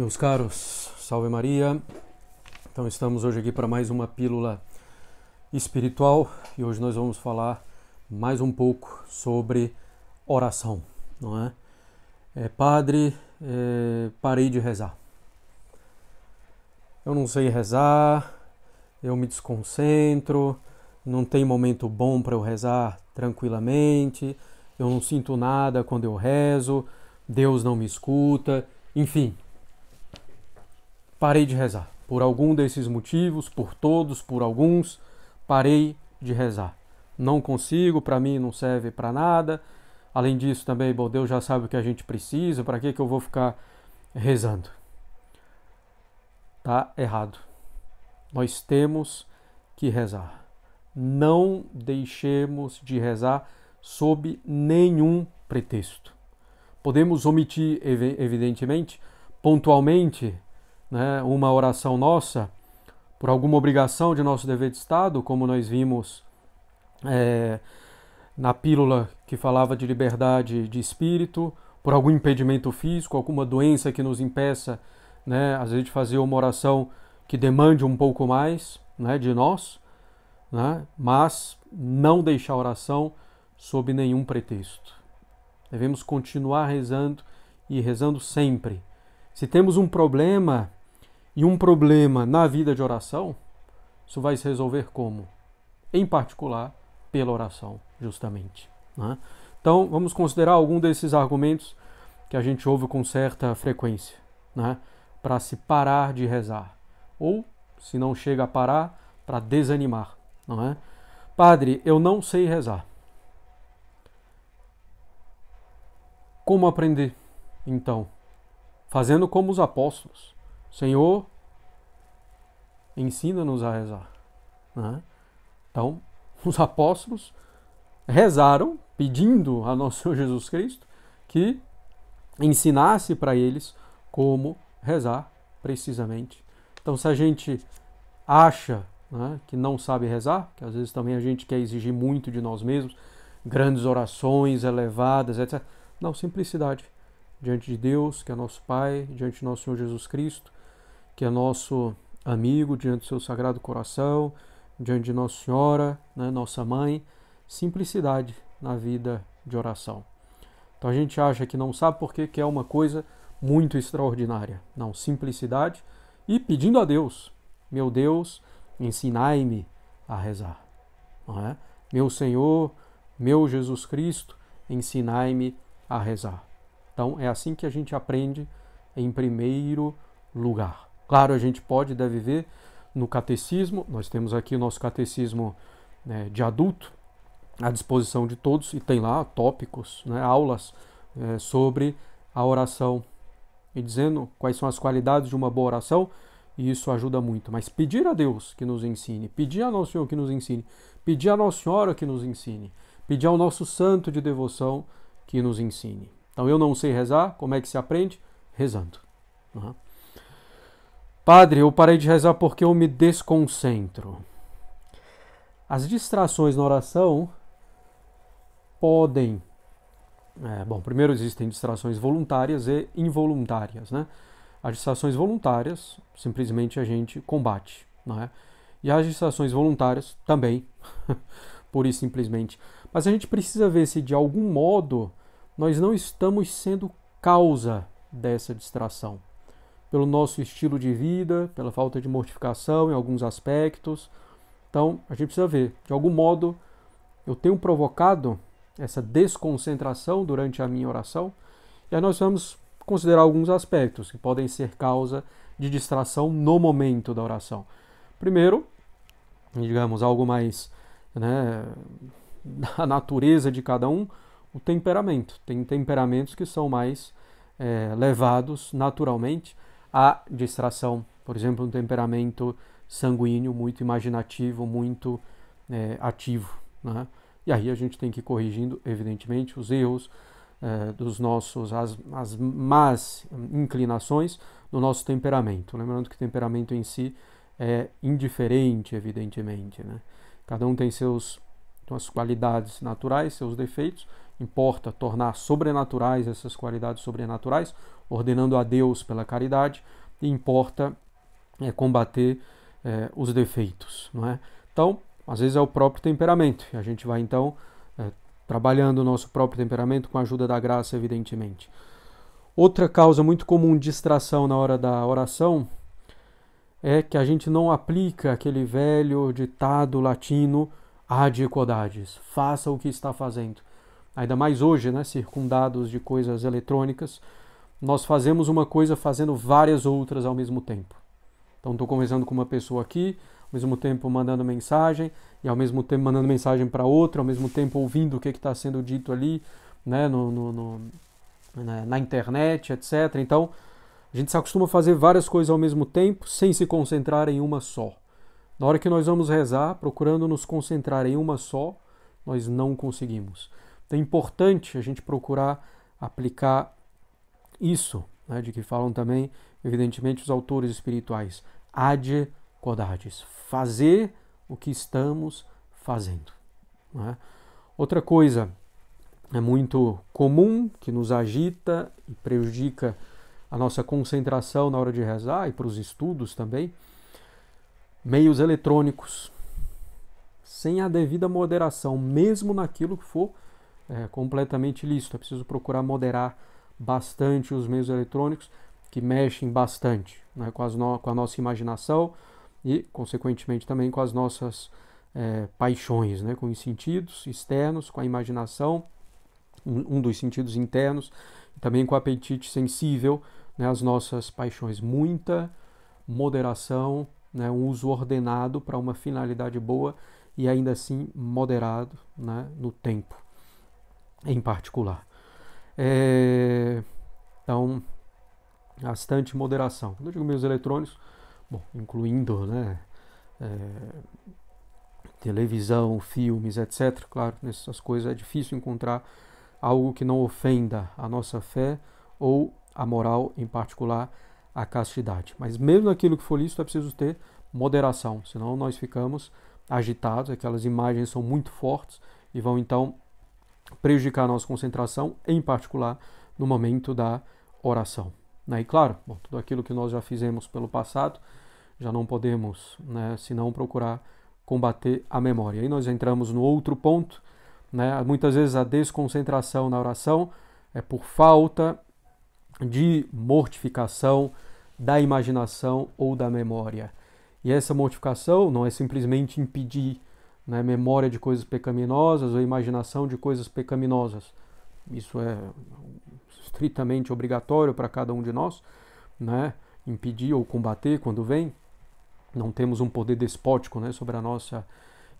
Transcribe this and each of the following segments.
Meus caros, salve Maria. Então estamos hoje aqui para mais uma pílula espiritual e hoje nós vamos falar mais um pouco sobre oração, não é? é padre, é, parei de rezar. Eu não sei rezar, eu me desconcentro, não tem momento bom para eu rezar tranquilamente, eu não sinto nada quando eu rezo, Deus não me escuta, enfim. Parei de rezar. Por algum desses motivos, por todos, por alguns, parei de rezar. Não consigo, para mim não serve para nada. Além disso, também, bom, Deus já sabe o que a gente precisa, para que, que eu vou ficar rezando? Tá errado. Nós temos que rezar. Não deixemos de rezar sob nenhum pretexto. Podemos omitir, evidentemente, pontualmente, né, uma oração nossa por alguma obrigação de nosso dever de Estado, como nós vimos é, na pílula que falava de liberdade de espírito, por algum impedimento físico, alguma doença que nos impeça, né, às vezes, de fazer uma oração que demande um pouco mais né, de nós, né, mas não deixar a oração sob nenhum pretexto. Devemos continuar rezando e rezando sempre. Se temos um problema e um problema na vida de oração, isso vai se resolver como? Em particular, pela oração, justamente. Né? Então, vamos considerar algum desses argumentos que a gente ouve com certa frequência, né? para se parar de rezar. Ou, se não chega a parar, para desanimar. Não é? Padre, eu não sei rezar. Como aprender? Então, fazendo como os apóstolos. Senhor, ensina-nos a rezar. Né? Então, os apóstolos rezaram pedindo a nosso Senhor Jesus Cristo que ensinasse para eles como rezar precisamente. Então, se a gente acha né, que não sabe rezar, que às vezes também a gente quer exigir muito de nós mesmos, grandes orações elevadas, etc. Não, simplicidade diante de Deus, que é nosso Pai, diante de nosso Senhor Jesus Cristo, que é nosso amigo, diante do seu sagrado coração, diante de Nossa Senhora, né, nossa mãe, simplicidade na vida de oração. Então a gente acha que não sabe porque que é uma coisa muito extraordinária. Não, simplicidade e pedindo a Deus, meu Deus, ensinai-me a rezar. Não é? Meu Senhor, meu Jesus Cristo, ensinai-me a rezar. Então é assim que a gente aprende em primeiro lugar. Claro, a gente pode, deve ver no catecismo, nós temos aqui o nosso catecismo né, de adulto à disposição de todos e tem lá tópicos, né, aulas é, sobre a oração e dizendo quais são as qualidades de uma boa oração e isso ajuda muito. Mas pedir a Deus que nos ensine, pedir a Nosso Senhor que nos ensine, pedir a Nossa Senhora que nos ensine, pedir ao nosso santo de devoção que nos ensine. Então eu não sei rezar, como é que se aprende? Rezando. Uhum. Padre, eu parei de rezar porque eu me desconcentro. As distrações na oração podem. É, bom, primeiro existem distrações voluntárias e involuntárias, né? As distrações voluntárias, simplesmente a gente combate, não é? E as distrações voluntárias também, por isso simplesmente. Mas a gente precisa ver se de algum modo nós não estamos sendo causa dessa distração pelo nosso estilo de vida, pela falta de mortificação em alguns aspectos. Então, a gente precisa ver, de algum modo, eu tenho provocado essa desconcentração durante a minha oração, e aí nós vamos considerar alguns aspectos que podem ser causa de distração no momento da oração. Primeiro, digamos, algo mais né, da natureza de cada um, o temperamento. Tem temperamentos que são mais é, levados naturalmente a distração, por exemplo, um temperamento sanguíneo muito imaginativo, muito é, ativo. Né? E aí a gente tem que ir corrigindo, evidentemente, os erros é, dos nossos, as, as más inclinações do nosso temperamento. Lembrando que temperamento em si é indiferente, evidentemente. Né? Cada um tem seus, suas qualidades naturais, seus defeitos, importa tornar sobrenaturais essas qualidades sobrenaturais, ordenando a Deus pela caridade, importa é, combater é, os defeitos. Não é? Então, às vezes é o próprio temperamento, e a gente vai então é, trabalhando o nosso próprio temperamento com a ajuda da graça, evidentemente. Outra causa muito comum de distração na hora da oração é que a gente não aplica aquele velho ditado latino ad equodades, faça o que está fazendo. Ainda mais hoje, né, circundados de coisas eletrônicas, nós fazemos uma coisa fazendo várias outras ao mesmo tempo. Então estou conversando com uma pessoa aqui, ao mesmo tempo mandando mensagem, e ao mesmo tempo mandando mensagem para outra, ao mesmo tempo ouvindo o que está sendo dito ali, né, no, no, no na, na internet, etc. Então, a gente se acostuma a fazer várias coisas ao mesmo tempo sem se concentrar em uma só. Na hora que nós vamos rezar, procurando nos concentrar em uma só, nós não conseguimos. Então é importante a gente procurar aplicar isso, né, de que falam também, evidentemente, os autores espirituais. Ad codades. Fazer o que estamos fazendo. Né? Outra coisa é muito comum, que nos agita e prejudica a nossa concentração na hora de rezar e para os estudos também. Meios eletrônicos, sem a devida moderação, mesmo naquilo que for é, completamente lícito. É preciso procurar moderar bastante os meios eletrônicos que mexem bastante né, com, no, com, a nossa imaginação e, consequentemente, também com as nossas é, paixões, né, com os sentidos externos, com a imaginação, um, um dos sentidos internos, também com o apetite sensível né, as nossas paixões. Muita moderação, né, um uso ordenado para uma finalidade boa e ainda assim moderado né, no tempo, em particular. É, então, bastante moderação. Quando eu digo meios eletrônicos, bom, incluindo né, é, televisão, filmes, etc. Claro, nessas coisas é difícil encontrar algo que não ofenda a nossa fé ou a moral, em particular a castidade. Mas mesmo naquilo que for lícito é preciso ter moderação, senão nós ficamos agitados, aquelas imagens são muito fortes e vão então prejudicar a nossa concentração, em particular no momento da oração. Né? E claro, bom, tudo aquilo que nós já fizemos pelo passado, já não podemos, né, senão procurar combater a memória. Aí nós entramos no outro ponto, né? muitas vezes a desconcentração na oração é por falta de mortificação da imaginação ou da memória. E essa mortificação não é simplesmente impedir né, memória de coisas pecaminosas ou imaginação de coisas pecaminosas. Isso é estritamente obrigatório para cada um de nós, né? impedir ou combater quando vem. Não temos um poder despótico né, sobre a nossa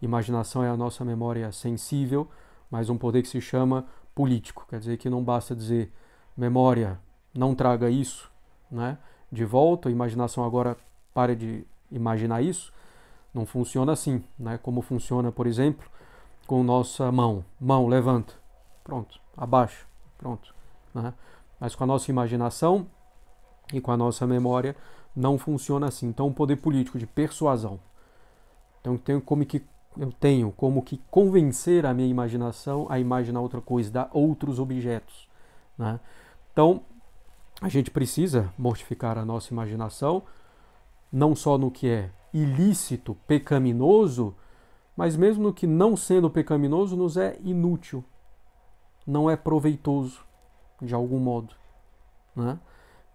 imaginação e a nossa memória sensível, mas um poder que se chama político. Quer dizer que não basta dizer memória, não traga isso né, de volta, imaginação agora pare de imaginar isso, não funciona assim, né? Como funciona, por exemplo, com nossa mão. Mão, levanta. Pronto, abaixa. Pronto. Né? Mas com a nossa imaginação e com a nossa memória não funciona assim. Então, o poder político de persuasão. Então, eu tenho como que eu tenho como que convencer a minha imaginação a imaginar outra coisa, dar outros objetos. Né? Então, a gente precisa mortificar a nossa imaginação, não só no que é ilícito, pecaminoso, mas mesmo que não sendo pecaminoso nos é inútil, não é proveitoso de algum modo. Né?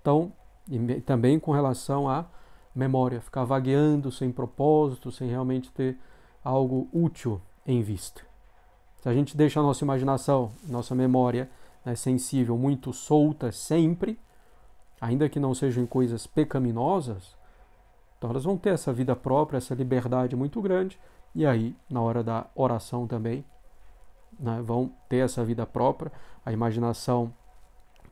Então, e também com relação à memória, ficar vagueando sem propósito, sem realmente ter algo útil em vista. Se a gente deixa a nossa imaginação, nossa memória né, sensível muito solta sempre, ainda que não sejam coisas pecaminosas, então elas vão ter essa vida própria, essa liberdade muito grande, e aí, na hora da oração também, né, vão ter essa vida própria, a imaginação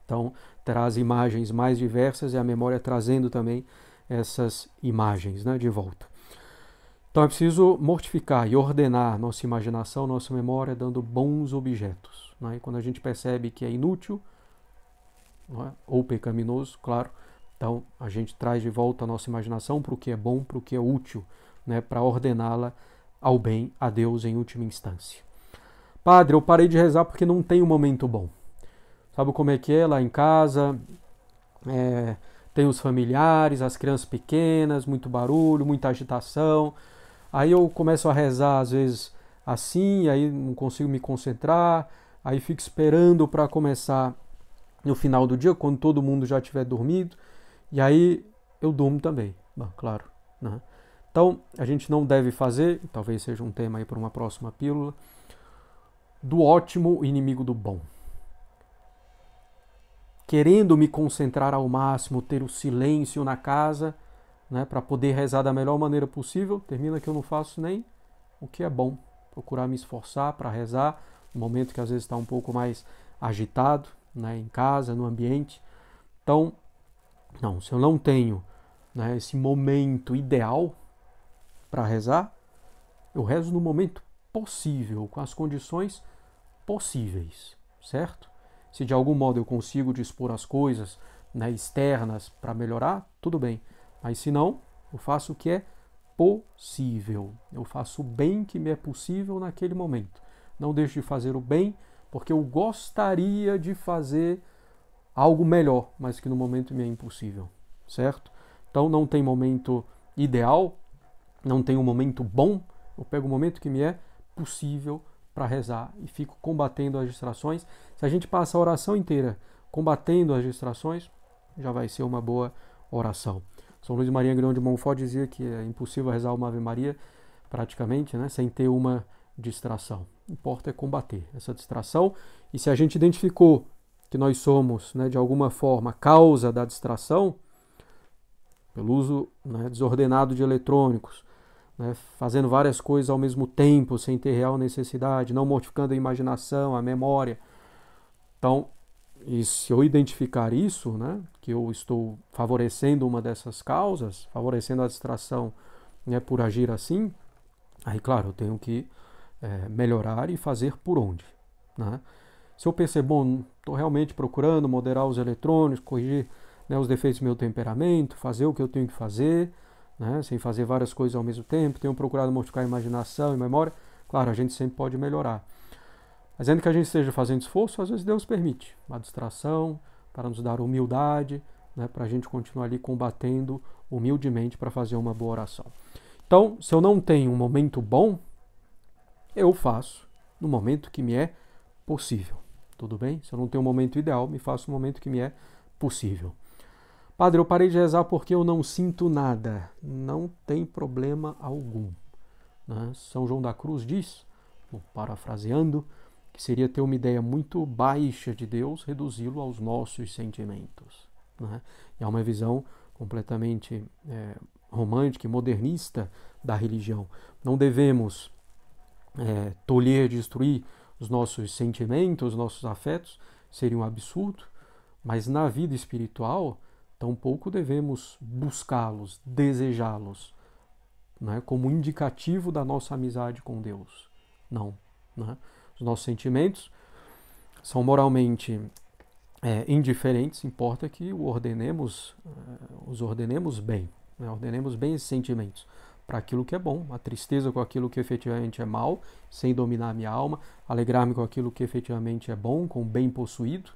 então traz imagens mais diversas e a memória trazendo também essas imagens né, de volta. Então é preciso mortificar e ordenar nossa imaginação, nossa memória, dando bons objetos. Né? E quando a gente percebe que é inútil, é? ou pecaminoso, claro, então a gente traz de volta a nossa imaginação para o que é bom, para o que é útil, né? para ordená-la ao bem, a Deus em última instância. Padre, eu parei de rezar porque não tem um momento bom. Sabe como é que é lá em casa? É, tem os familiares, as crianças pequenas, muito barulho, muita agitação. Aí eu começo a rezar às vezes assim, aí não consigo me concentrar, aí fico esperando para começar no final do dia, quando todo mundo já tiver dormido, e aí eu durmo também, Bom, claro. Né? Então, a gente não deve fazer, talvez seja um tema aí para uma próxima pílula, do ótimo inimigo do bom. Querendo me concentrar ao máximo, ter o silêncio na casa, né, para poder rezar da melhor maneira possível, termina que eu não faço nem o que é bom. Procurar me esforçar para rezar, no momento que às vezes está um pouco mais agitado, né, em casa, no ambiente. Então, não, se eu não tenho né, esse momento ideal para rezar, eu rezo no momento possível, com as condições possíveis, certo? Se de algum modo eu consigo dispor as coisas né, externas para melhorar, tudo bem. Mas se não, eu faço o que é possível. Eu faço o bem que me é possível naquele momento. Não deixo de fazer o bem porque eu gostaria de fazer algo melhor, mas que no momento me é impossível, certo? Então não tem momento ideal, não tem um momento bom, eu pego o momento que me é possível para rezar e fico combatendo as distrações. Se a gente passa a oração inteira combatendo as distrações, já vai ser uma boa oração. São Luís Maria Grão de Montfort dizia que é impossível rezar uma Ave Maria praticamente, né, sem ter uma distração importa é combater essa distração. E se a gente identificou que nós somos, né, de alguma forma, causa da distração, pelo uso né, desordenado de eletrônicos, né, fazendo várias coisas ao mesmo tempo, sem ter real necessidade, não mortificando a imaginação, a memória. Então, e se eu identificar isso, né, que eu estou favorecendo uma dessas causas, favorecendo a distração né, por agir assim, aí, claro, eu tenho que é, melhorar e fazer por onde. Né? Se eu perceber, bom, estou realmente procurando moderar os eletrônicos, corrigir né, os defeitos do meu temperamento, fazer o que eu tenho que fazer, né, sem fazer várias coisas ao mesmo tempo, tenho procurado mortificar a imaginação e memória, claro, a gente sempre pode melhorar. Mas ainda que a gente esteja fazendo esforço, às vezes Deus permite uma distração para nos dar humildade, né, para a gente continuar ali combatendo humildemente para fazer uma boa oração. Então, se eu não tenho um momento bom, eu faço no momento que me é possível. Tudo bem? Se eu não tenho um momento ideal, me faço no momento que me é possível. Padre, eu parei de rezar porque eu não sinto nada. Não tem problema algum. Né? São João da Cruz diz, parafraseando, que seria ter uma ideia muito baixa de Deus, reduzi-lo aos nossos sentimentos. Né? E é uma visão completamente é, romântica e modernista da religião. Não devemos é, tolher, destruir os nossos sentimentos, os nossos afetos, seria um absurdo, mas na vida espiritual, tampouco devemos buscá-los, desejá-los, né, como indicativo da nossa amizade com Deus. Não. Né? Os nossos sentimentos são moralmente é, indiferentes, importa que ordenemos, uh, os ordenemos bem, né? ordenemos bem esses sentimentos para aquilo que é bom, a tristeza com aquilo que efetivamente é mal, sem dominar a minha alma, alegrar-me com aquilo que efetivamente é bom, com o bem possuído,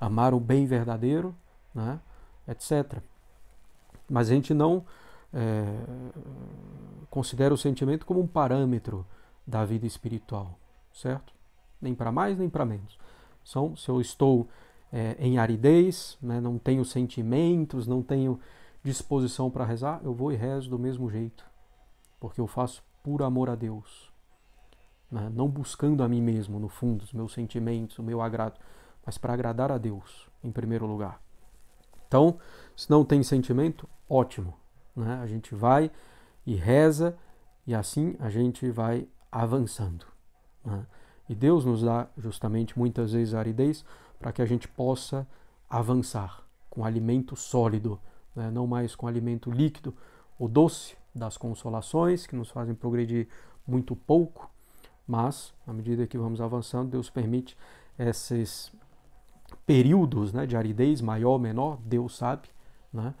amar o bem verdadeiro, né, etc. Mas a gente não é, considera o sentimento como um parâmetro da vida espiritual, certo? Nem para mais nem para menos. São, se eu estou é, em aridez, né, não tenho sentimentos, não tenho disposição para rezar, eu vou e rezo do mesmo jeito porque eu faço por amor a Deus, né? não buscando a mim mesmo, no fundo, os meus sentimentos, o meu agrado, mas para agradar a Deus, em primeiro lugar. Então, se não tem sentimento, ótimo. Né? A gente vai e reza, e assim a gente vai avançando. Né? E Deus nos dá justamente muitas vezes a aridez para que a gente possa avançar com alimento sólido, né? não mais com alimento líquido ou doce, das consolações, que nos fazem progredir muito pouco, mas à medida que vamos avançando, Deus permite esses períodos né, de aridez, maior menor, Deus sabe, né,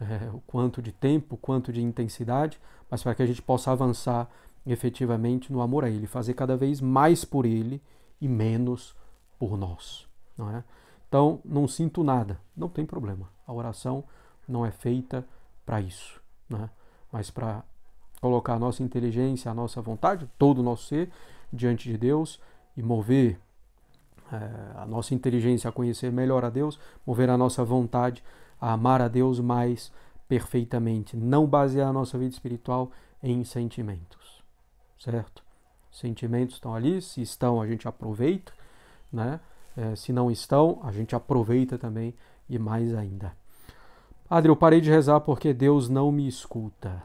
é, o quanto de tempo, o quanto de intensidade, mas para que a gente possa avançar efetivamente no amor a Ele, fazer cada vez mais por Ele e menos por nós. Não é? Então, não sinto nada, não tem problema. A oração não é feita para isso, né? Mas para colocar a nossa inteligência, a nossa vontade, todo o nosso ser diante de Deus e mover é, a nossa inteligência a conhecer melhor a Deus, mover a nossa vontade a amar a Deus mais perfeitamente, não basear a nossa vida espiritual em sentimentos, certo? Sentimentos estão ali, se estão a gente aproveita, né? É, se não estão, a gente aproveita também e mais ainda. Padre, eu parei de rezar porque Deus não me escuta.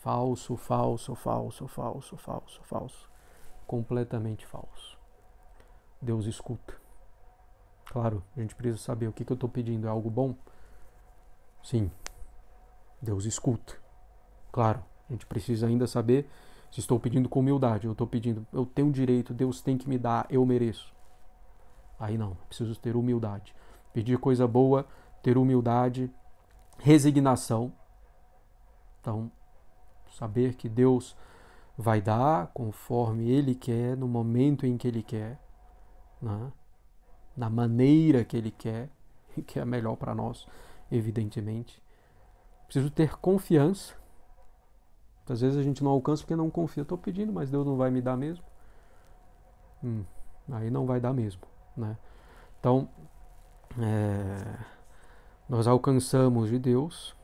Falso, falso, falso, falso, falso, falso. Completamente falso. Deus escuta. Claro, a gente precisa saber o que, que eu estou pedindo. É algo bom? Sim. Deus escuta. Claro, a gente precisa ainda saber se estou pedindo com humildade. Eu estou pedindo, eu tenho direito, Deus tem que me dar, eu mereço. Aí não, preciso ter humildade. Pedir coisa boa, ter humildade, resignação. Então, saber que Deus vai dar conforme Ele quer, no momento em que Ele quer, né? na maneira que Ele quer, que é melhor para nós, evidentemente. Preciso ter confiança. Às vezes a gente não alcança porque não confia. Estou pedindo, mas Deus não vai me dar mesmo. Hum, aí não vai dar mesmo. Né? Então, é, nós alcançamos de Deus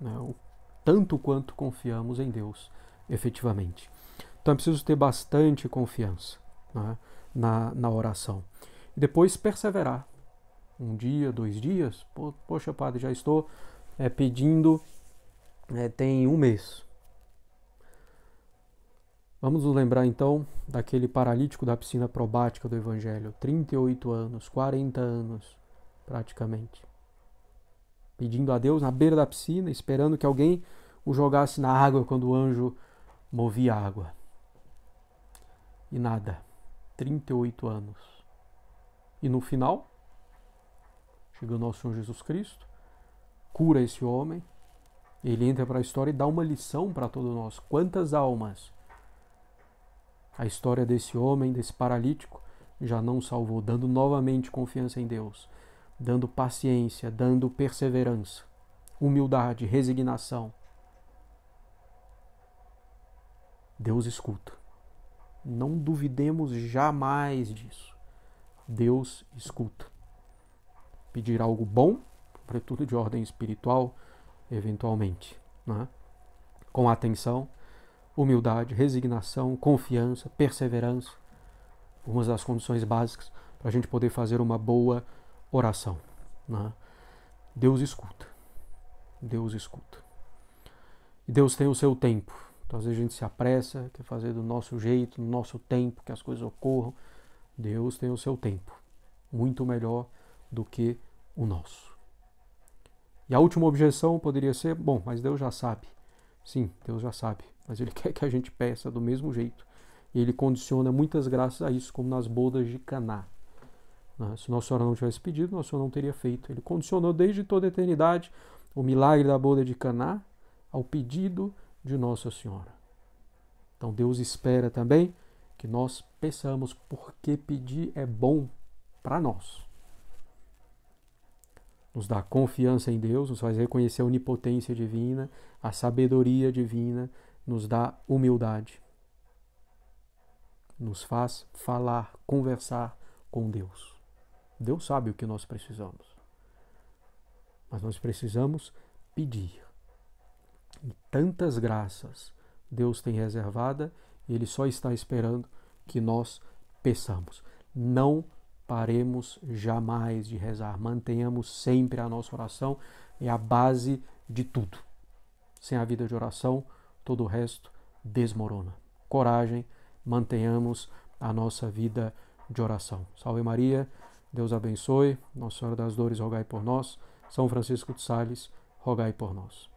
né, o tanto quanto confiamos em Deus, efetivamente. Então é preciso ter bastante confiança né, na, na oração. E depois perseverar. Um dia, dois dias. Poxa, padre, já estou é, pedindo é, tem um mês. Vamos nos lembrar então daquele paralítico da piscina probática do Evangelho, 38 anos, 40 anos praticamente, pedindo a Deus na beira da piscina, esperando que alguém o jogasse na água quando o anjo movia a água. E nada, 38 anos. E no final, chega o nosso Senhor Jesus Cristo, cura esse homem, ele entra para a história e dá uma lição para todos nós. Quantas almas a história desse homem, desse paralítico, já não salvou, dando novamente confiança em Deus, dando paciência, dando perseverança, humildade, resignação. Deus escuta. Não duvidemos jamais disso. Deus escuta. Pedir algo bom, sobretudo de ordem espiritual, eventualmente, né? com atenção humildade, resignação, confiança, perseverança, algumas das condições básicas para a gente poder fazer uma boa oração. Né? Deus escuta. Deus escuta. E Deus tem o seu tempo. Então, às vezes a gente se apressa, quer fazer do nosso jeito, no nosso tempo, que as coisas ocorram. Deus tem o seu tempo. Muito melhor do que o nosso. E a última objeção poderia ser: bom, mas Deus já sabe. Sim, Deus já sabe mas Ele quer que a gente peça do mesmo jeito. E Ele condiciona muitas graças a isso, como nas bodas de Caná. Né? Se Nossa Senhora não tivesse pedido, Nossa Senhora não teria feito. Ele condicionou desde toda a eternidade o milagre da boda de Caná ao pedido de Nossa Senhora. Então Deus espera também que nós peçamos, porque pedir é bom para nós. Nos dá confiança em Deus, nos faz reconhecer a onipotência divina, a sabedoria divina, nos dá humildade, nos faz falar, conversar com Deus. Deus sabe o que nós precisamos, mas nós precisamos pedir. E tantas graças Deus tem reservada e Ele só está esperando que nós peçamos. Não paremos jamais de rezar, mantenhamos sempre a nossa oração, é a base de tudo. Sem a vida de oração, todo o resto desmorona. Coragem, mantenhamos a nossa vida de oração. Salve Maria, Deus abençoe. Nossa Senhora das Dores, rogai por nós. São Francisco de Sales, rogai por nós.